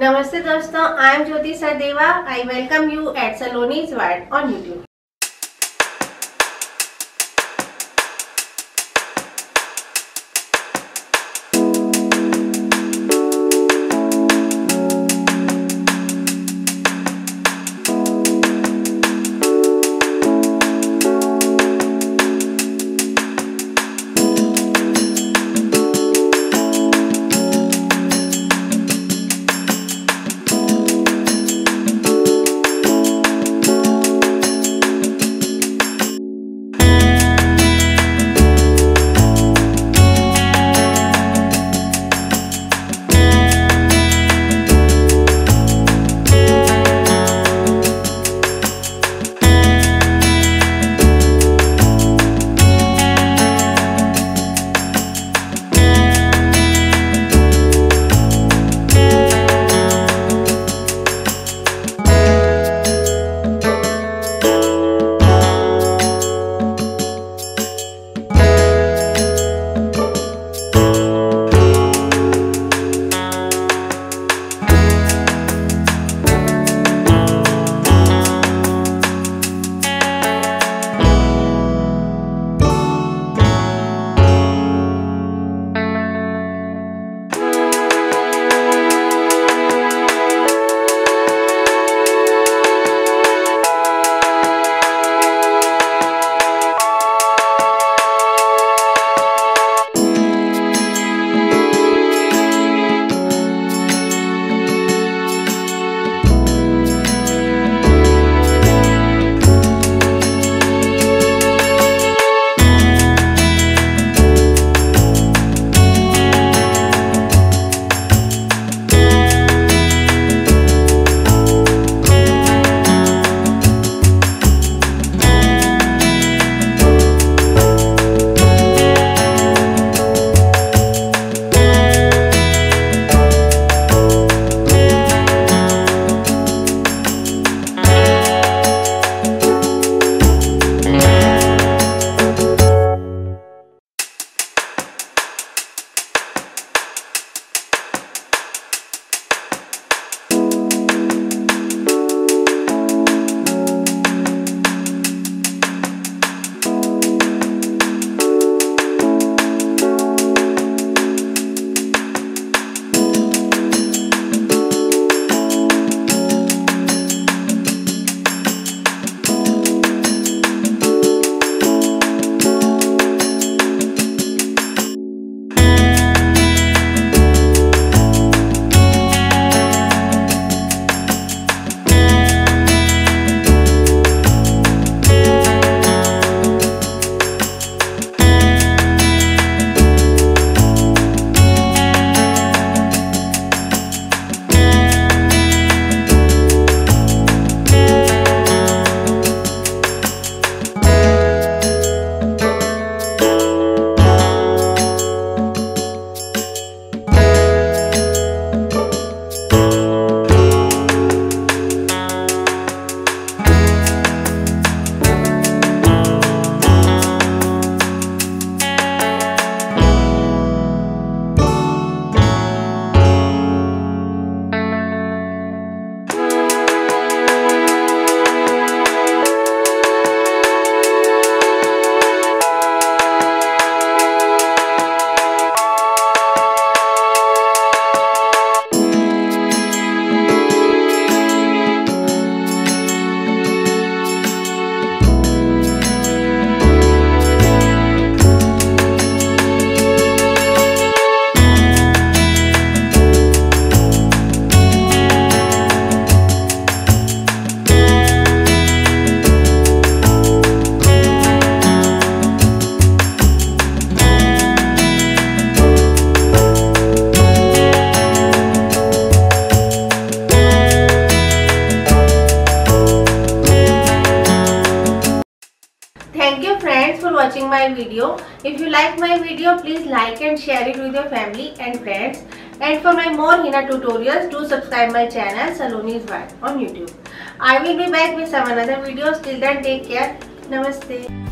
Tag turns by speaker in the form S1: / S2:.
S1: नमस्ते दोस्तों I am Jyoti Sardeva I welcome you at Saloni's world on YouTube my video. If you like my video, please like and share it with your family and friends. And for my more Henna tutorials, do subscribe my channel Saloni's World on YouTube. I will be back with some another videos. Till then, take care. Namaste.